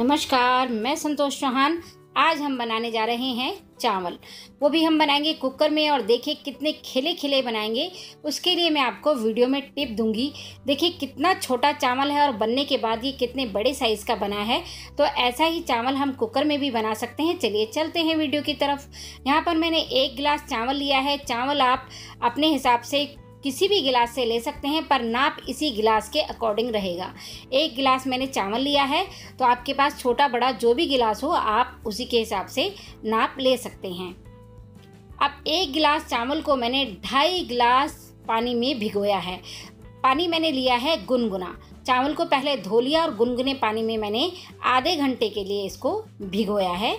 नमस्कार, मैं संतोष चौहान। आज हम बनाने जा रहे हैं चावल। वो भी हम बनाएँगे कुकर में और देखिए कितने खिले खिले बनाएँगे। उसके लिए मैं आपको वीडियो में टिप दूँगी। देखिए कितना छोटा चावल है और बनने के बाद ये कितने बड़े साइज़ का बना है। तो ऐसा ही चावल हम कुकर में भी बना सकते हैं। चलिए चलते हैं वीडियो की तरफ़। यहाँ पर मैंने एक गिलास चावल लिया है। चावल आप अपने हिसाब से किसी भी गिलास से ले सकते हैं, पर नाप इसी गिलास के अकॉर्डिंग रहेगा। एक गिलास मैंने चावल लिया है तो आपके पास छोटा बड़ा जो भी गिलास हो, आप उसी के हिसाब से नाप ले सकते हैं। अब एक गिलास चावल को मैंने ढाई गिलास पानी में भिगोया है। पानी मैंने लिया है गुनगुना। चावल को पहले धो लिया और गुनगुने पानी में मैंने आधे घंटे के लिए इसको भिगोया है।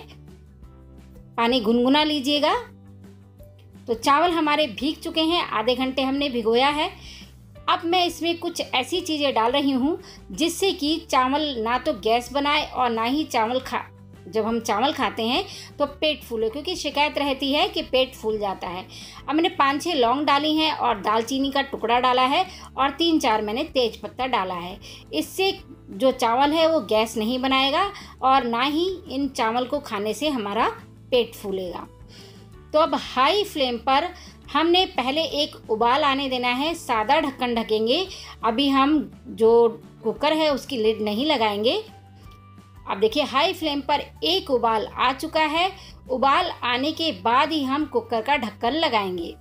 पानी गुनगुना लीजिएगा। तो चावल हमारे भीग चुके हैं, आधे घंटे हमने भिगोया है। अब मैं इसमें कुछ ऐसी चीज़ें डाल रही हूँ, जिससे कि चावल ना तो गैस बनाए और ना ही चावल खा, जब हम चावल खाते हैं तो पेट फूले, क्योंकि शिकायत रहती है कि पेट फूल जाता है। अब मैंने पाँच छः लौंग डाली हैं और दालचीनी का टुकड़ा डाला है और तीन चार मैंने तेज पत्ता डाला है। इससे जो चावल है, वो गैस नहीं बनाएगा और ना ही इन चावल को खाने से हमारा पेट फूलेगा। तो अब हाई फ्लेम पर हमने पहले एक उबाल आने देना है, सादा ढक्कन ढकेंगे। अभी हम जो कुकर है, उसकी लिड नहीं लगाएँगे। अब देखिए हाई फ्लेम पर एक उबाल आ चुका है। उबाल आने के बाद ही हम कुकर का ढक्कन लगाएँगे।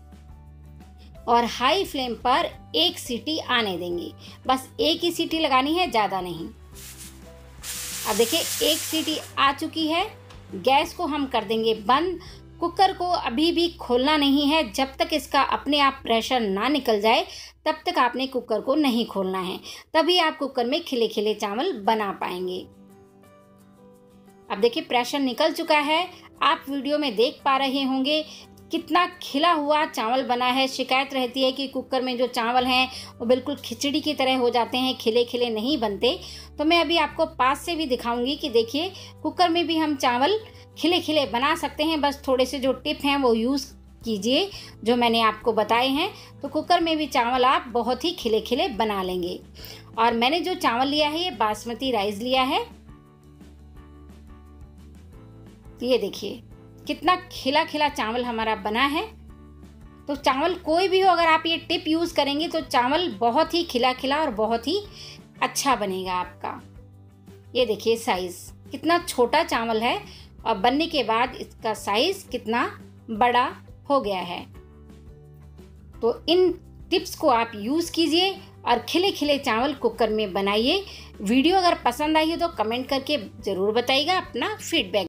और हाई फ्लेम पर एक सीटी आने देंगे। बस एक ही सीटी लगानी है, ज़्यादा नहीं। अब देखिए, एक सीटी आ चुकी है। गैस को हम कर देंगे बंद। कुकर को अभी भी खोलना नहीं है। जब तक इसका अपने आप प्रेशर ना निकल जाए, तब तक आपने कुकर को नहीं खोलना है। तभी आप कुकर में खिले खिले चावल बना पाएँगे। अब देखिए, प्रेशर निकल चुका है। आप वीडियो में देख पा रहे होंगे कितना खिला हुआ चावल बना है। शिकायत रहती है कि कुकर में जो चावल हैं, वो बिल्कुल खिचड़ी की तरह हो जाते हैं खिले खिले नहीं बनते। तो मैं अभी आपको पास से भी दिखाऊँगी कि देखिए, कुकर में भी हम चावल खिले खिले बना सकते हैं, बस थोड़े से जो टिप हैं वो यूज़ कीजिए, जो मैंने आपको बताए हैं। तो कुकर में भी चावल आप बहुत ही खिले खिले बना लेंगे। और मैंने जो चावल लिया है, ये बासमती राइस लिया है। ये देखिए, कितना खिला खिला चावल हमारा बना है। तो चावल कोई भी हो, अगर आप ये टिप यूज़ करेंगे तो चावल बहुत ही खिला खिला और बहुत ही अच्छा बनेगा आपका। ये देखिए साइज़, कितना छोटा चावल है। और बनने के बाद इसका साइज़ कितना बड़ा हो गया है। तो इन टिप्स को आप यूज़ कीजिए और खिले खिले चावल कुकर में बनाइए। वीडियो अगर पसंद आई हो तो कमेंट करके ज़रूर बताइएगा अपना फीडबैक